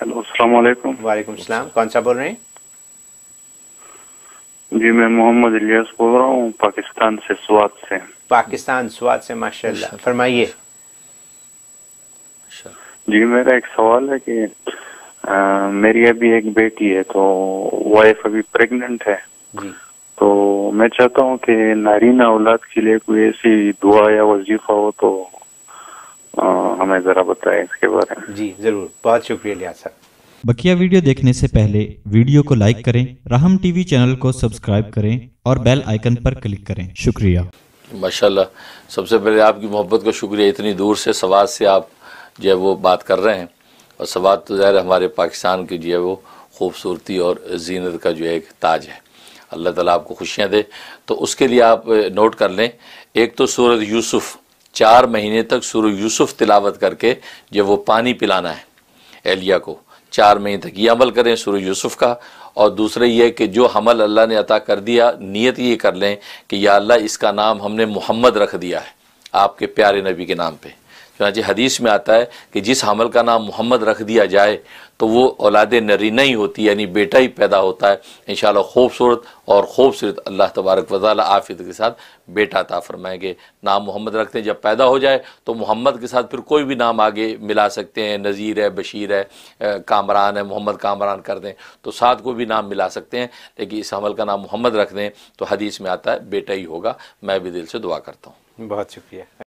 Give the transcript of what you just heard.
Hello السلام علیکم۔ وعلیکم السلام کون سا بول رہے ہیں؟ جی میں محمد الیاس بول رہا ہوں پاکستان سے سوات سے۔ پاکستان سوات سے ماشاء اللہ فرمائیے۔ جی میرا ایک سوال ہے کہ میری ابھی ایک بیٹی ہے تو وائف ابھی پریگننٹ ہے۔ جی۔ تو میں چاہتا ہوں کہ نارینہ اولاد کے لیے کوئی ایسی دعا یا وظیفہ ہو تو ہمیں ذرا بتائیں اس کے بارے میں۔ جی ضرور۔ بہت شکریہ لیاس صاحب۔ بکیا ویڈیو دیکھنے سے پہلے ویڈیو کو لائک کریں راہم ٹی وی چینل کو سبسکرائب کریں اور بیل آئیکن پر کلک کریں۔ شکریہ۔ ماشاءاللہ سب سے پہلے آپ کی محبت کا شکریہ۔ اتنی دور سے سوات سے آپ جو ہے وہ بات کر رہے ہیں اور سوات تو ظاہر ہمارے پاکستان کی جو ہے وہ خوبصورتی اور زینت کا جو ہے ایک تاج ہے۔ اللہ تعالیٰ آپ کو خوشیاں دے۔ تو اس کے لیے آپ نوٹ کر لیں۔ ایک تو سورت یوسف۔ چار مہینے تک سورہ یوسف تلاوت کر کے جو وہ پانی پلانا ہے اہلیہ کو، چار مہینے تک یہ عمل کریں سورہ یوسف کا۔ اور دوسرا یہ کہ جو حمل اللہ نے عطا کر دیا، نیت یہ کر لیں کہ یا اللہ اس کا نام ہم نے محمد رکھ دیا ہے، آپ کے پیارے نبی کے نام پہ۔ چنانچہ حدیث میں آتا ہے کہ جس حمل کا نام محمد رکھ دیا جائے تو وہ اولاد نرینہ ہی ہوتی ہے یعنی بیٹا ہی پیدا ہوتا ہے۔ انشاءاللہ خوبصورت اور خوبصورت اللہ تبارک و تعالی کے ساتھ بیٹا عطا فرمائیں گے۔ نام محمد رکھتے ہیں، جب پیدا ہو جائے تو محمد کے ساتھ پھر کوئی بھی نام آگے ملا سکتے ہیں۔ نذیر ہے، بشیر ہے کامران ہے، محمد کامران کر دیں تو ساتھ کوئی بھی نام ملا سکتے ہیں۔ لیکن اس حمل کا نام محمد رکھ دیں تو حدیث میں آتا ہے بیٹا ہی ہوگا۔ میں بھی دل سے دعا کرتا ہوں۔ بہت شکریہ۔